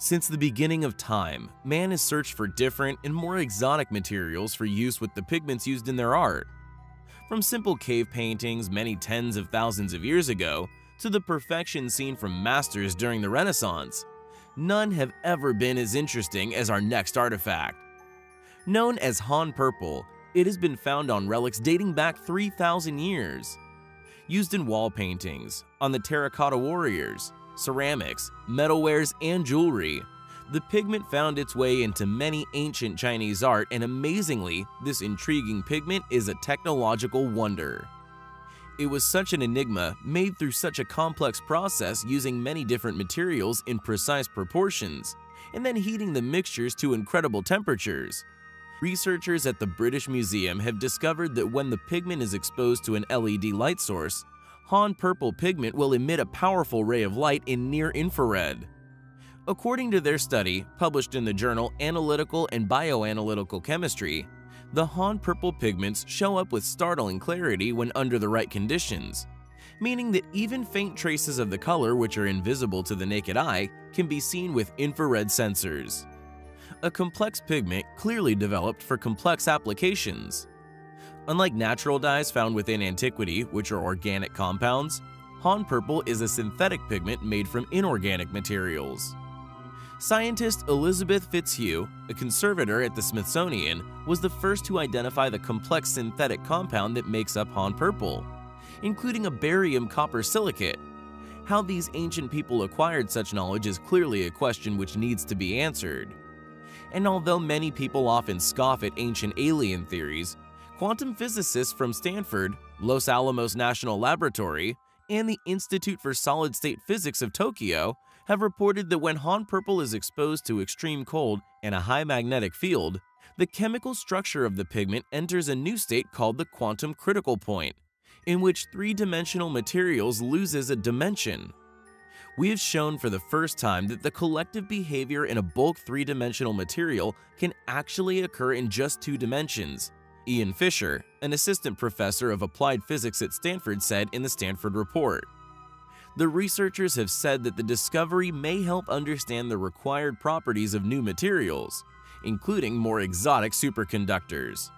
Since the beginning of time, man has searched for different and more exotic materials for use with the pigments used in their art. From simple cave paintings many tens of thousands of years ago to the perfection seen from masters during the Renaissance, none have ever been as interesting as our next artifact. Known as Han Purple, it has been found on relics dating back 3,000 years. Used in wall paintings, on the terracotta warriors, ceramics, metalwares, and jewelry. The pigment found its way into many ancient Chinese art and amazingly, this intriguing pigment is a technological wonder. It was such an enigma made through such a complex process using many different materials in precise proportions, and then heating the mixtures to incredible temperatures. Researchers at the British Museum have discovered that when the pigment is exposed to an LED light source, Han purple pigment will emit a powerful ray of light in near infrared. According to their study, published in the journal Analytical and Bioanalytical Chemistry, the Han purple pigments show up with startling clarity when under the right conditions, meaning that even faint traces of the color which are invisible to the naked eye can be seen with infrared sensors. A complex pigment clearly developed for complex applications. Unlike natural dyes found within antiquity, which are organic compounds, Han purple is a synthetic pigment made from inorganic materials. Scientist Elizabeth Fitzhugh, a conservator at the Smithsonian, was the first to identify the complex synthetic compound that makes up Han purple, including a barium copper silicate. How these ancient people acquired such knowledge is clearly a question which needs to be answered. And although many people often scoff at ancient alien theories, quantum physicists from Stanford, Los Alamos National Laboratory, and the Institute for Solid State Physics of Tokyo have reported that when Han purple is exposed to extreme cold and a high magnetic field, the chemical structure of the pigment enters a new state called the quantum critical point, in which three-dimensional materials loses a dimension. We have shown for the first time that the collective behavior in a bulk three-dimensional material can actually occur in just two dimensions, Ian Fisher, an assistant professor of applied physics at Stanford said in the Stanford report. The researchers have said that the discovery may help understand the required properties of new materials, including more exotic superconductors.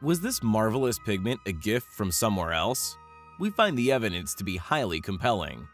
Was this marvelous pigment a gift from somewhere else? We find the evidence to be highly compelling.